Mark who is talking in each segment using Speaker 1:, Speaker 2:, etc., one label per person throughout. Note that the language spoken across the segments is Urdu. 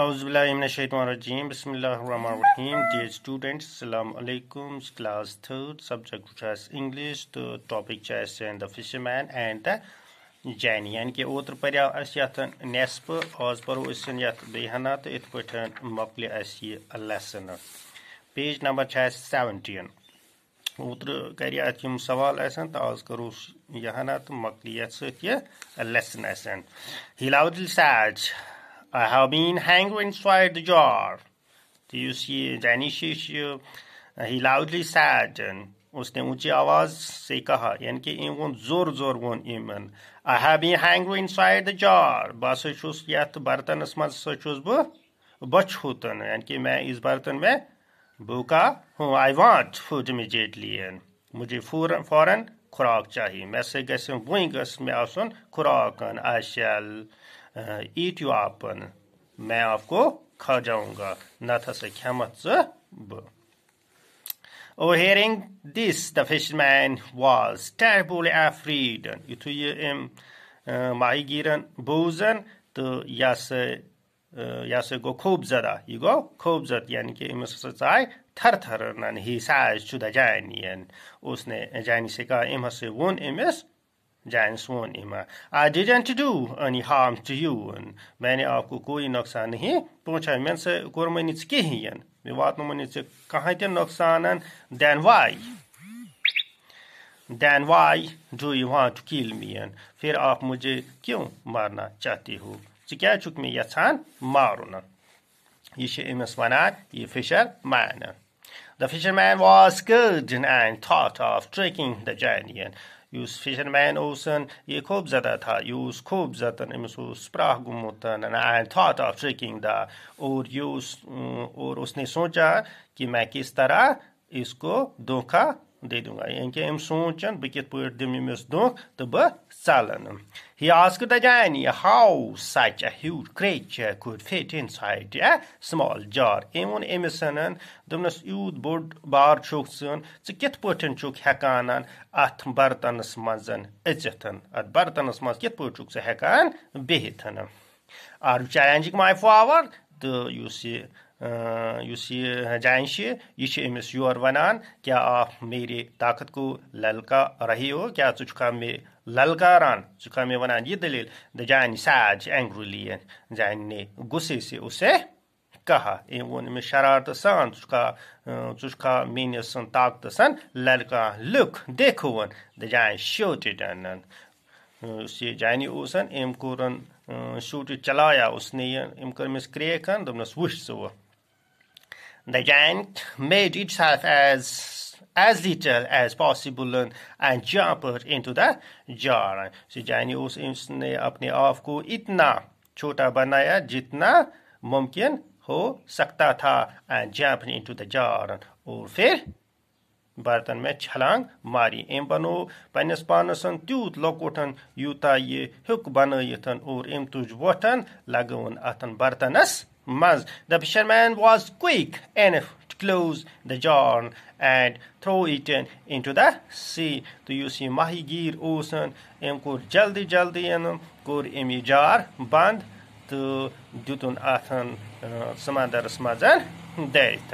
Speaker 1: اعوذ باللہ من الشیطان الرجیم، بسم اللہ الرحمن الرحیم۔ ڈیئر سٹوڈنٹس السلام علیکم۔ کلاس تھرڈ سبجیکٹ انگلش تو topic the fisherman and the جینی یعنی کہ اوتر پریو اس یت نصف آز پرو اس یت بیہنا تو ات پٹھ مکل اس یہ لیسن پیج نمبر سیونٹین اوتر کر ات یم سوال آسن تو آز کرو یہ نا تو مکلی یت ست یہ لیسن آسن ہی loudly I have been hanging inside the jar. تو یس یہ جینیش ہی لاؤڈلی سیڈ اس نے اونچی آواز سے کہا یعنی کہ ام وون زور زور وون Aiman I have been hang inside the jar بہ ہسا چھس یتھ برتنس مز ہسا چھس بہ بچھوتن یعنی کہ میں اس برتن میں بھوکا ہوں آئی وانٹ فوڈ امیجیٹلی مجھے فوراً فوراً خوراک چاہیے مے سے گھس وہیں گھس مے آسن خوراک آئی شیل ایٹ یو آپن میں آپ کو کھا جاؤں گا نت ہسا کھمت ژ بہ Over hearing this, the fisherman was terribly afraid. یتھُے یہِ أمۍ ماہی گیٖرن بوزن تہٕ یہِ ہسا یہِ ہسا گوٚو خوب زدہ یہِ گوٚو خوب زد یعنی کہ أمِس ہسا ژاے تھر تھر ہی ساز چھُ دا جانی اس نے جانی سے کہا أمۍ ہسا ووٚن أمِس جینس وون اما I didn't do any harm to you میں نے آپ کو کوئی نقصان نہیں پہنچا. میں سے کورمنی ژ کہین میں واتنومنی ژ کہاں تہ نقصان then why then why do you want to kill مین پھر آپ مجھے کیوں مارنا چاہتے ہو؟ ژ کیا چھک میں یژھان مارن یہ امس ونان یہ فشر مین The fisherman was good and thought of trekking the journey. یس فشر مین اوسن یہ خوب زدہ تھا یہ خوب زدن، امس پراہ گومت and thought of tricking the, اور یہ اور اس نے سوچا کہ میں کس طرح اس کو دھوکہ دے دوں گا یعنی کہ ام سوچن بہ کت پہ دم امس دھوکھ تو بہ ژلن He asked the Jani how such a huge creature could fit inside a small jar. أمۍ ووٚن أمِس دوٚپنَس یوٗت بوٚڑ بار چھُکھ ژٕ ژٕ کِتھ پٲٹھۍ چھُکھ ہٮ۪کان اَتھ برتنَس منٛز أژِتھ اَتھ برتنَس منٛز کِتھ پٲٹھۍ چھُکھ ژٕ ہٮ۪کان بِہِتھ آر چیلنجِنگ ماے پاور تہٕ یُس یہِ یُس یہ جانش یہ امس یور ونان، کیا آپ میرے طاقت کو للکا رہی ہو؟ کیا ژھا مے للکاران ژھا مے ونان، یہ دلیل، دا جان سیج اینگرولی جان نے سے اسے کہا۔ ام ون امس شرارت سان ژھا میس طاقت سن، للکا لک، دیکھو ون، دا جان شوٹڈ اس یہ جانی اوسن ام کورن شوٹ چلایا، اس نے ام کرمس کریک دپنس وچ ژٕ The giant made itself as as little as possible and jumped into the jar. So جانی اس اس نے اپنے آپ کو اتنا چھوٹا بنایا جتنا ممکن ہو سکتا تھا and jumped into the jar. اور پھر برتن میں چھلانگ ماری ام بنو پنس پانس تیوت لۄکُٹن یوٗتاہ یہِ ہیوٚک بنٲیِتھ اور ام تُج وۄٹھن لگٲوُن اتھن برتنس Maz. The fisherman was quick enough to close the jar and throw it into the sea. تو یُس یہِ ماہی گیٖر اوس أمۍ کوٚر جلدی جلدی کوٚر أمۍ یہِ جار بنٛد تہٕ دیُتُن اَتھ سمندرس منٛز دٲرِتھ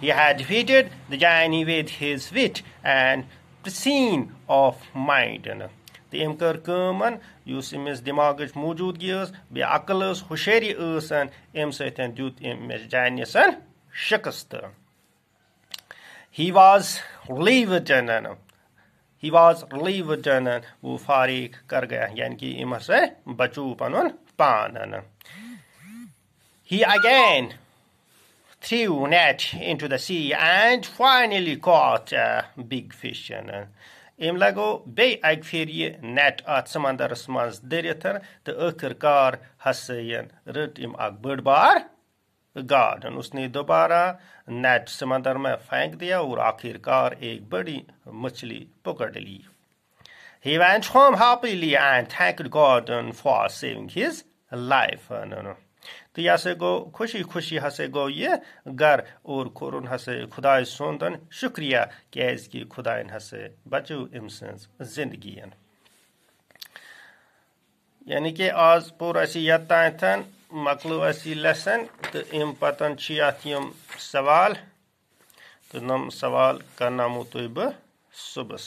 Speaker 1: He had defeated the giant with his wit and scene of mind. تو أمۍ کٔر کٲم یُس أمِس دٮ۪ماغٕچ موٗجوٗدگی ٲس، بیٚیہِ عقل ٲس، ہُشٲری ٲس اَمہِ سۭتۍ دیُت أمِس جانِس شِکستہٕ ہی واز لیٖوٕڈ ہی واز لیٖوٕڈ وہ فاریک کر گیا یعنی کہ أمۍ ہسا بچو پنُن پان۔ He again threw net into the sea and finally caught a big fish. ام لگو بی اک پھر یہ نیٹ ات سمندرس مز درت تو آخر کار ہسا رٹ ام اک بڑ بار گاڈ اس نے دوبارہ نیٹ سمندر میں پھینک دیا اور آخر کار ایک بڑی مچھلی پکڑ لی He went home happily and thanked God for saving his life. تو یہ ہسا گو خوشی خوشی ہسا گو یہ گر اور کورن ہسا خدا سوندن شکریہ کیاز کہ خدا ہسا بچو ام سن زندگی یعنی کہ آز پور اسی یت تانتن مکلو اس یہ لیسن تو ام پتن یم سوال، تو نم سوال کرنامو تہ بہ صبح